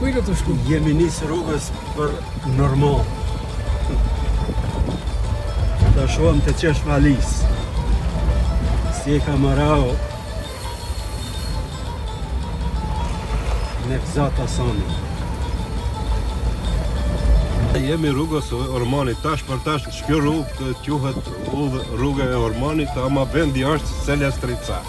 Ku i ka me shku? Jemi nisë rrugës për Norman. Ta shuam të qesh valis. Si e ka marao. Në këzata sami. Jemi rrugës e Ormanit, tash për tash kjo rrugë të quhet rrugë e Ormanit, ama vendi është Selestrica.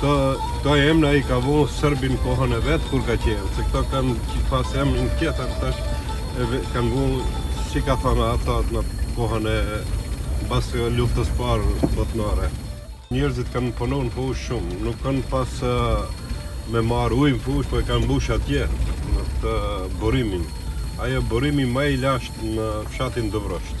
Këto, këto emna i ka vnu serbi në kohën e vetë kur ka qenë, se këto kanë pas emën tjetër, tash e kanë vnu, si ka thanë ata në kohën e pas Luftës Parë Botnore. Njerëzit kanë punu në fushë shumë, nuk kanë pas me marrë ujë në fushë, po e kanë mbush atje, në këtë burimin. Ai o burimi ma i lashtë në fshatin Dobrosht.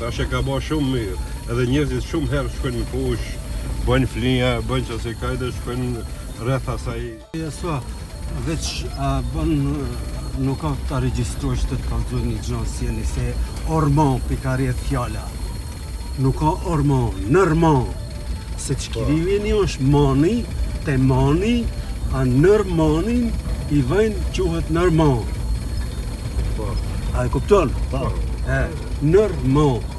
Tash e ka bo shumë mirë. Edhe njerëzit shumë herë shkojnë në fushë, bëjnë flija, bëjnë qesi kajde shkojnë rreth asaj. Veç a bën nuk ka të regjistruar që të të kallëzojnë një gja si jeni se Orman prej ka rrjedh fjala. Nuk ka Orman, Nërman. Se që po. kiri vini është mani, te mani, a nër manin, i vëjnë quhet nër mani. Po. A e kupton? Po. E, nër mani.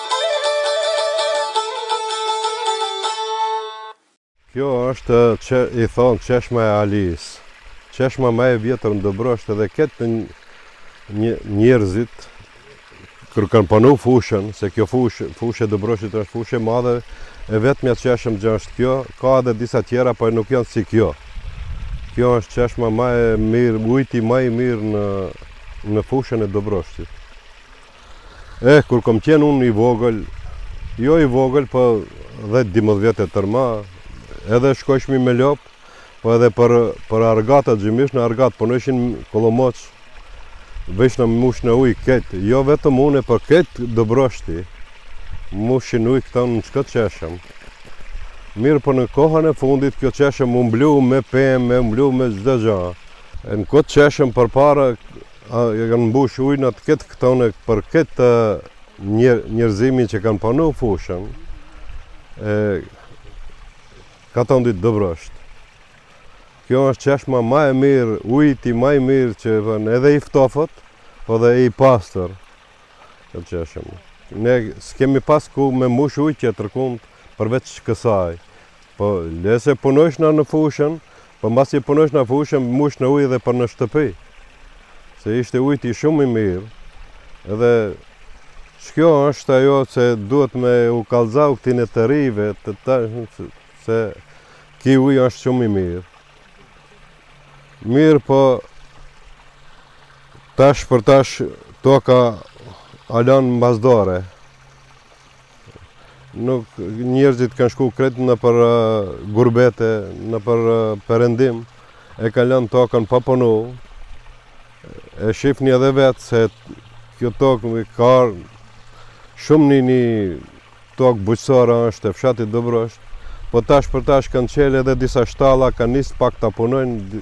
Kjo është që i thonë çeshma e Alisë. Çeshma ma e vjetër në Dobrosht edhe këtë njerëzit kur kanë punu fushën, se kjo fushë, fushë e Dobroshtit është fushë e madhe, e vetmja çeshëm që është kjo, ka edhe disa tjera, por po nuk janë si kjo. Kjo është çeshma ma e mirë, ujti ma i mirë në, në fushën e Dobroshtit. Eh, kur kom qenë unë i vogël, jo i vogël, po 10-12 vjet e tërma, edhe shkojshmi me lopë, po edhe për për argata gjithashtu në argat punojshin kollomoç. Vijshin mushnin ujë këtu, jo vetëm unë, po krejt Dobroshti. Mushin ujë këtu në këtë çeshëm. Mirëpo në kohën e fundit kjo çeshëm u mblu me pemë, u mblu me çdo gjë. Në këtë çeshëm përpara A e kanë mbush ujin në atë këtë kron për krejt njerëzimi që kanë punu fushën e katundit Dobrosht. Kjo është çeshma ma e mirë, ujti ma i mirë që edhe i ftoftë, po dhe i pastër. Këtë çeshëm. Ne s'kemi pas ku me mbush ujë tjetërkund përveç kësaj. Po lese punojshna në fushën, Po mbasi e punojsh në fushë, mbushnim ujë edhe për në shtëpi. Se ishte ujti shumë i mirë. Edhe kjo është ajo se duhet me u kallzu këtyne të rive, të ta, se ki ujë është shumë i mirë. Mirëpo tash për tash toka a lan mbas dore. Nuk njerëzit kanë shku krejt nëpër gurbete, nëpër perëndim, e kanë lanë tokën pa punu, e shifni edhe vetë se kjo tokë ka, shumë një një tokë bujqësore është e fshatit Dobrosht, po tash për tash kanë qelë edhe disa shtalla, kanë nisë pak ta punojnë,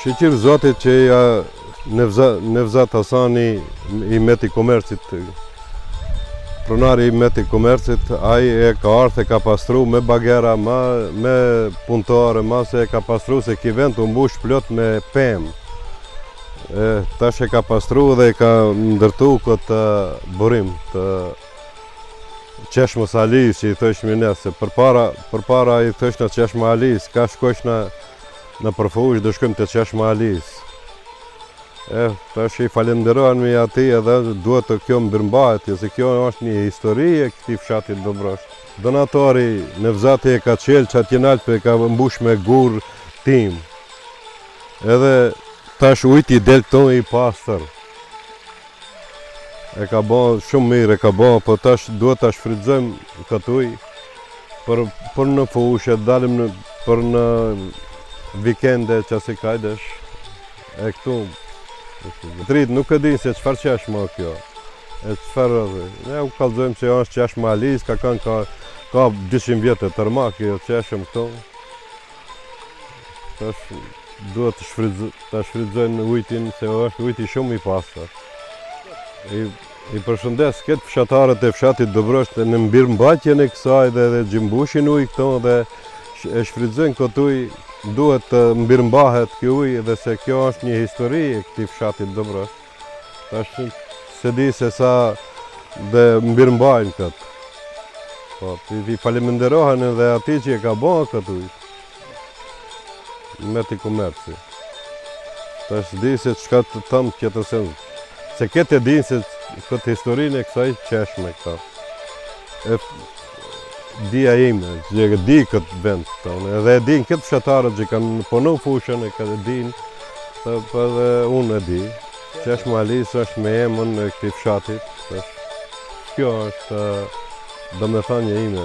Shyqyr Zotit që ja Nevzat Hasani i Meti Komercit pronari i Meti Komercit ai e ka ardh e ka pastru me bagera, me punëtore masi e ka pastru se ki vend u mbush plot me pemë Tash e ka pastru dhe e ka ndërtu këtë burim të qeshmës Alisë, që i thojshim na se, përpara, përpara i thojshim qeshma Alisë, ka shkosh në, nëpër fushë, dhe shkojm te qeshma Alisë. E, tash i falenderohemi atij edhe duhet kjo të mirëmbahet, se kjo është një histori e këtij fshatit Dobrosh. Donatori Nevzati e ka qelë qaty nalt po e ka mbush me gurë t'imtë. Edhe tash ujti i del këtu i pastër. E ka ba shumë mirë, e ka ba, po tash duhet ta shfrytëzojmë këtë ujë për, për në fushë, dalim në për në vikende që si kajdesh. E këtu rinia nuk e din se çfarë çeshme kjo. E çfarë ne u kallzojmë se është çeshma Alisë, ka kanë ka ka 200 vjet e tërma kjo çeshme këtu. Tash duhet të shfrytëzojnë ta shfrytëzojnë ujtin se është ujti shumë i pastër. I, i përshëndes këta fshatarët e fshatit Dobrosht në mirëmbajtjen e kësaj dhe dhe qi mbushin ujë këtu dhe e shfrytëzojnë këtë ujë duhet të mirëmbahet ky ujë dhe se kjo është një histori e këtij fshatit Dobrosh. Tash s'e di se sa do e mirëmbajnë këtë. Po, t'i falemenderohen edhe atij që e ka bo këtë ujë. Meti Komerci. Tash s'di se qka të them që tjetër. Se këtë e dinë se këtë historinë e kësaj qeshme këtu. E Dija ime, që e di këtë vend, edhe e din këtë fshatarët që kanë punu fushën e din, edhe po unë e di, që është Malis, është me emën e këti fshatit, kjo është domethanë imja.